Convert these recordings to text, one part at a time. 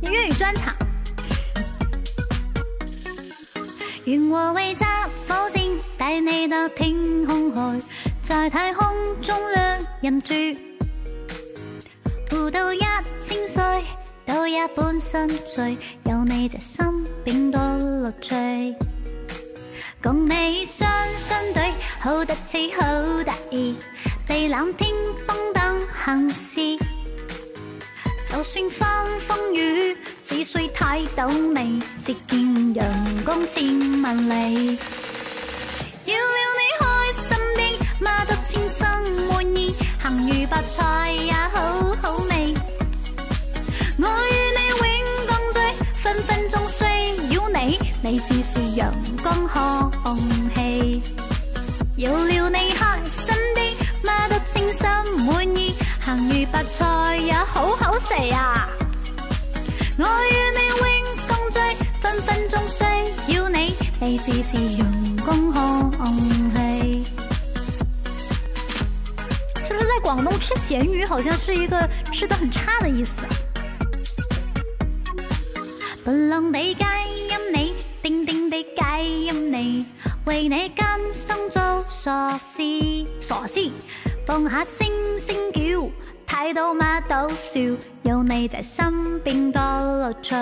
粤语专场。愿我为一火箭，带你到天空去，在太空中两人住，活到一千岁。都一般心醉，有你这心变多乐趣。共你双双对，好得似好得意，地冷天崩等行事。就算风风雨，只需睇到你，直见阳光千万里。要了你开心的，乜都千生满意，行如白菜也好。你只是阳光和空气。有了你开心的，妈都称心满意。咸鱼白菜也好好食啊！我与你永共聚，分分钟需要你，你只是阳光和空气。是不是在广东吃咸鱼好像是一个吃的很差的意思？不浪地皆因你。叮叮的街音你，为你甘心做傻事，傻事，放下声声叫，睇到乜都笑，有你在身边多乐趣。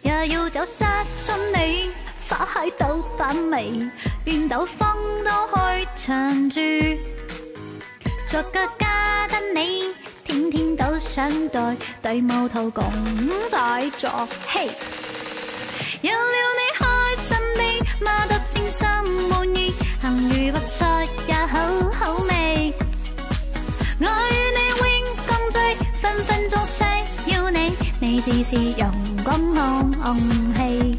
若要走失亲你，花开都乏味，愿到风都去长住。作个家得你，天天都想对，对毛头共在作戏。有了你开心的，妈都称心满意，咸鱼白菜也好好味。我与你永共聚，分分钟需要你，你只是阳光空气。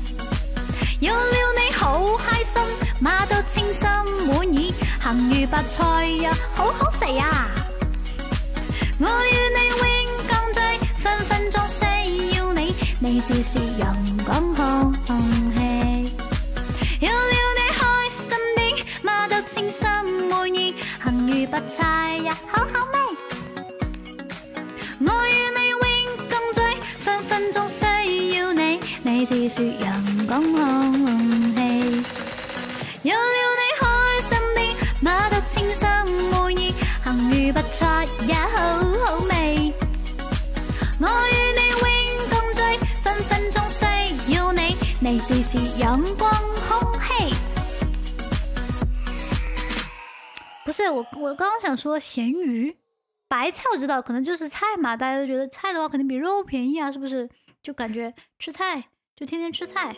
有了你好开心，妈都称心满意，咸鱼白菜也好好食呀。我与你。永。你似是阳光空气，有了你开心的，马得称心满意，幸遇不猜也好好味。我与你永共聚，分分钟需要你，你似是阳光空气，有了你开心的，马得称心满意，幸遇不猜也。阳光烘焙不是我，我刚刚想说咸鱼白菜，我知道可能就是菜嘛，大家都觉得菜的话肯定比肉便宜啊，是不是？就感觉吃菜就天天吃菜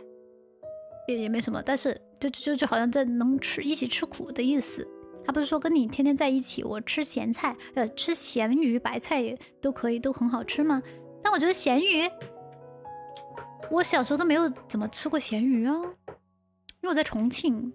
也也没什么，但是就就就好像在能吃一起吃苦的意思，他不是说跟你天天在一起，我吃咸菜呃吃咸鱼白菜也都可以都很好吃吗？但我觉得咸鱼。我小时候都没有怎么吃过咸鱼啊，因为我在重庆。